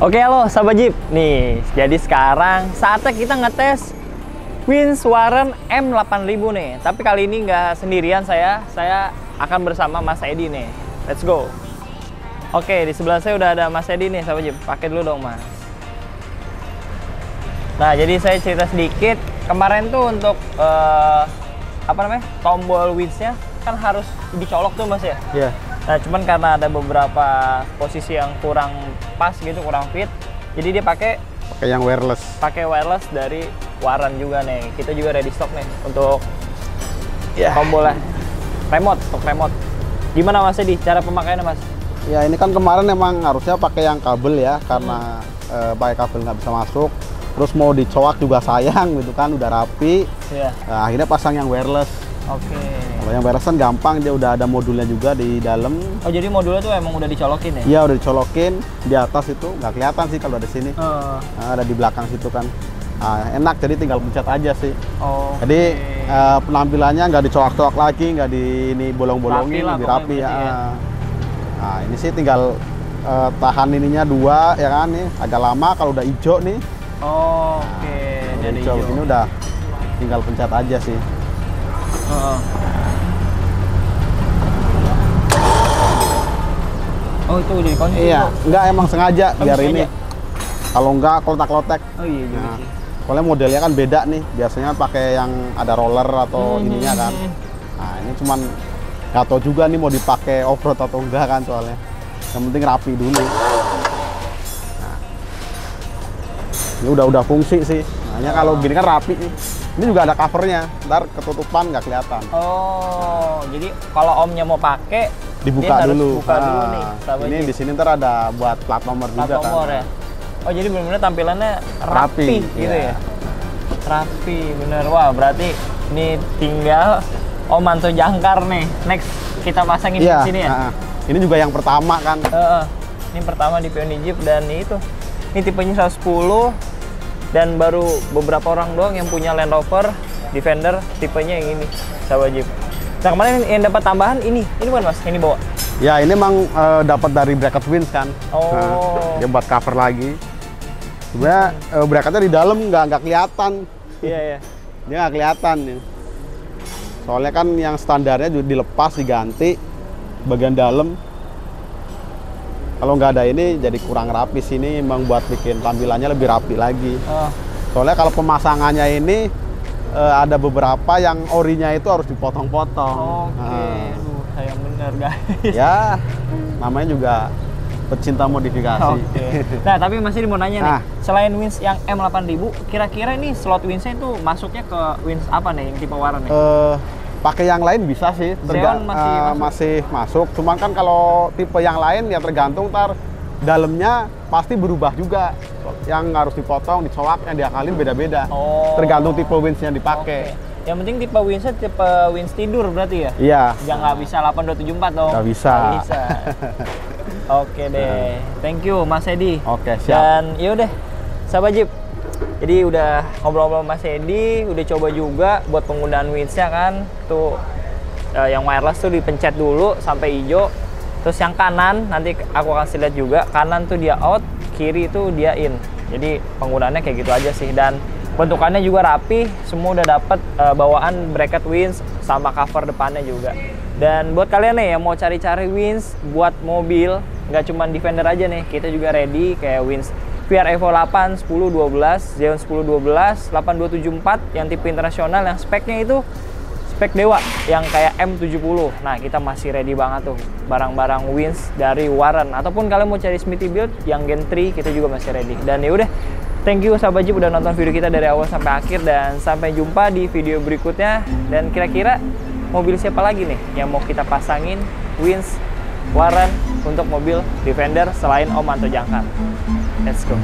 Oke halo sahabat Jeep. Nih jadi sekarang saatnya kita ngetes Wins Warren M8000 nih. Tapi kali ini nggak sendirian saya. Saya akan bersama Mas Edi nih. Let's go. Oke di sebelah saya udah ada Mas Edi nih sahabat Jeep. Pakai dulu dong Mas. Nah jadi saya cerita sedikit. Kemarin tuh untuk eh, Apa namanya tombol winsnya Kan harus dicolok tuh Mas ya? Iya. Nah, cuman karena ada beberapa posisi yang kurang pas gitu, kurang fit, jadi dia pakai Pakai yang wireless. pakai wireless dari Warren juga nih. Kita juga ready stock nih untuk Ya. tombolnya. Remote, untuk remote. Gimana Mas Edi cara pemakaiannya Mas? Ya ini kan kemarin emang harusnya pakai yang kabel ya karena eh, pakai kabel nggak bisa masuk. Terus mau dicoak juga sayang gitu kan, udah rapi. Iya. Nah, akhirnya pasang yang wireless. Oke. Kalau yang kan gampang, dia udah ada modulnya juga di dalam. Oh, jadi modulnya tuh emang udah dicolokin ya? Iya udah dicolokin di atas itu nggak kelihatan sih kalau ada sini. Eh, Nah, ada di belakang situ kan. Nah, enak jadi tinggal pencet aja sih. oh. Jadi eh, penampilannya nggak dicoak-coak lagi, nggak di ini bolong-bolongin, lebih rapi ya. ya. Nah ini sih tinggal eh, tahan ininya dua ya kan nih, agak lama kalau udah hijau nih. Oh, Oke, jadi hijau hijau. ini udah tinggal pencet aja sih. Oh, itu udah dikunci. Iya, nggak emang sengaja Oh, biar sengaja? ini. Kalau nggak klotak-klotek. Oh iya juga Nah, sih. soalnya modelnya kan beda nih. Biasanya pakai yang ada roller atau Hmm, ininya kan. hmm, Nah ini cuman nggak tahu juga nih mau dipakai off road atau enggak kan soalnya. Yang penting rapi dulu. Nah, ini udah udah fungsi sih. Makanya kalau gini kan rapi nih. Ini juga ada covernya. Ntar ketutupan nggak kelihatan. Oh, jadi kalau omnya mau pakai Dibuka dia harus dulu. Buka dulu Nah, nih, ini di sini ntar ada buat plat nomor plat juga nomor kan. ya. Oh, jadi benar-benar tampilannya rapi, Rapi, gitu iya. ya. Rapi, bener. Wah, berarti ini tinggal Om Manto Jangkar nih. Next kita pasangin Iya. di sini ya. nah, ini juga yang pertama kan. Heeh. ini pertama di Pioneer Jeep dan itu. Ini tipenya 110 dan baru beberapa orang doang yang punya Land Rover Defender tipenya yang ini, sahabat Jeep. Nah, kemarin yang dapat tambahan ini. Ini bukan Mas, ini bawa. Ya ini emang eh, dapat dari bracket wins kan. Oh. Nah, dia buat cover lagi. Sebenarnya eh, bracketnya di dalam nggak nggak kelihatan. Iya, iya. Dia nggak kelihatan nih. Soalnya kan yang standarnya juga dilepas diganti bagian dalam. Kalau nggak ada ini jadi kurang rapi sini emang buat bikin tampilannya lebih rapi lagi. Oh. Soalnya kalau pemasangannya ini eh, ada beberapa yang orinya itu harus dipotong-potong. Oke, Nah, Aduh, sayang bener guys. ya namanya juga pecinta modifikasi. Oke. Nah, tapi masih mau nanya nih, Nah. selain Wins yang M8000, kira-kira ini slot Winsnya itu masuknya ke Wins apa nih yang tipe nih? Eh, pakai yang lain bisa sih, Xeon masih eh, masuk? masih masuk. Cuman kan kalau tipe yang lain ya tergantung tar dalamnya pasti berubah juga. Yang harus dipotong, dicoak, yang diakalin beda-beda. Oh. Tergantung tipe winch yang dipakai. Oke. Yang penting tipe Winsnya tipe Wins tidur berarti ya? Iya. Yang nggak bisa 8274 dong? Nggak bisa. Nggak bisa. Oke deh, thank you Mas Edi. Oke, siap. Dan yaudah, sahabat Jeep. Jadi udah ngobrol-ngobrol sama Mas Edi, udah coba juga buat penggunaan windsnya kan. Tuh eh, yang wireless tuh dipencet dulu sampai hijau. Terus yang kanan nanti aku kasih lihat juga, kanan tuh dia out, kiri itu dia in. Jadi penggunaannya kayak gitu aja sih dan bentukannya juga rapi, semua udah dapet eh, bawaan bracket winds sama cover depannya juga. Dan buat kalian nih yang mau cari-cari winds buat mobil, nggak cuma Defender aja nih, kita juga ready kayak winds VR Evo 8, 10, 12, Xeon 10, 12, 8274 yang tipe internasional yang speknya itu spek dewa yang kayak M70. Nah, kita masih ready banget tuh barang-barang wins dari Warren ataupun kalian mau cari Smithy build yang Gen 3 kita juga masih ready. Dan ya udah, thank you sahabat Jeep udah nonton video kita dari awal sampai akhir dan sampai jumpa di video berikutnya. Dan kira-kira mobil siapa lagi nih yang mau kita pasangin wins Warren untuk mobil Defender selain Om Anto Jangkar. Let's go.